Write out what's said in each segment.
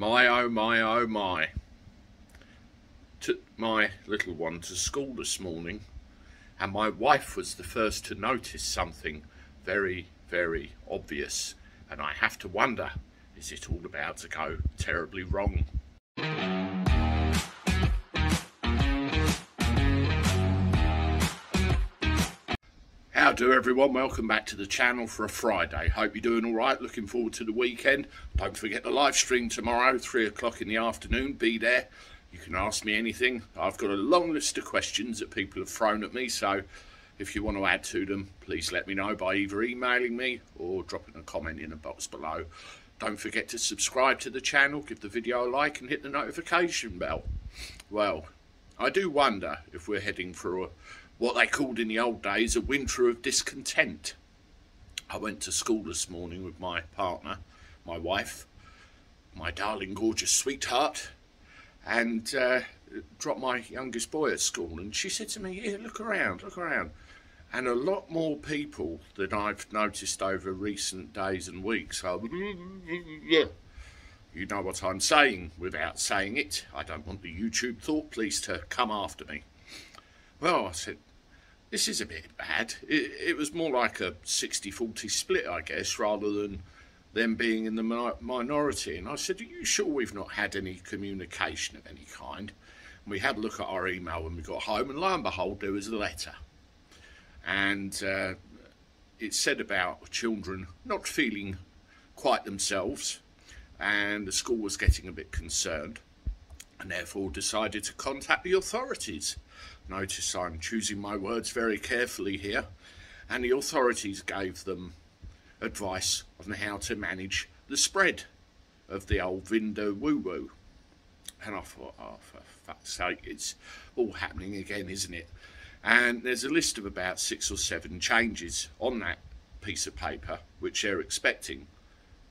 My oh my oh my. Took my little one to school this morning, and my wife was the first to notice something very, very obvious. And I have to wonder is it all about to go terribly wrong? How do everyone? Welcome back to the channel for a Friday. Hope you're doing all right. Looking forward to the weekend. Don't forget the live stream tomorrow, three o'clock in the afternoon. Be there. You can ask me anything. I've got a long list of questions that people have thrown at me, so if you want to add to them, please let me know by either emailing me or dropping a comment in the box below. Don't forget to subscribe to the channel, give the video a like, and hit the notification bell. Well, I do wonder if we're heading for a what they called in the old days a winter of discontent. I went to school this morning with my partner, my wife, my darling, gorgeous sweetheart, and uh, dropped my youngest boy at school. And she said to me, Here, look around, look around. And a lot more people than I've noticed over recent days and weeks are. You know what I'm saying without saying it. I don't want the YouTube thought police to come after me. Well, I said, this is a bit bad. It, it was more like a 60 40 split, I guess, rather than them being in the mi minority. And I said, Are you sure we've not had any communication of any kind? And we had a look at our email when we got home, and lo and behold, there was a letter. And uh, it said about children not feeling quite themselves, and the school was getting a bit concerned, and therefore decided to contact the authorities. Notice I'm choosing my words very carefully here. And the authorities gave them advice on how to manage the spread of the old Vindo woo woo. And I thought, oh, for fuck's sake, it's all happening again, isn't it? And there's a list of about six or seven changes on that piece of paper which they're expecting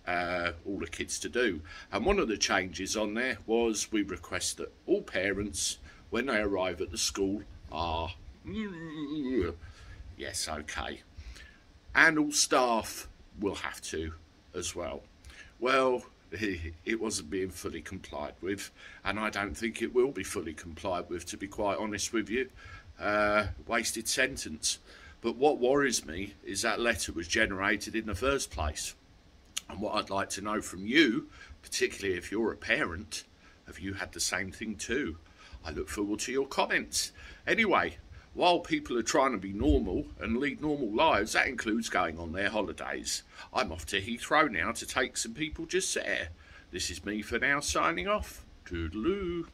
uh, all the kids to do. And one of the changes on there was we request that all parents when they arrive at the school are yes, okay. And all staff will have to as well. Well, it wasn't being fully complied with, and I don't think it will be fully complied with, to be quite honest with you. Uh, wasted sentence. But what worries me is that letter was generated in the first place. And what I'd like to know from you, particularly if you're a parent, have you had the same thing too? I look forward to your comments. Anyway, while people are trying to be normal and lead normal lives, that includes going on their holidays. I'm off to Heathrow now to take some people just there. This is me for now signing off. Toodaloo.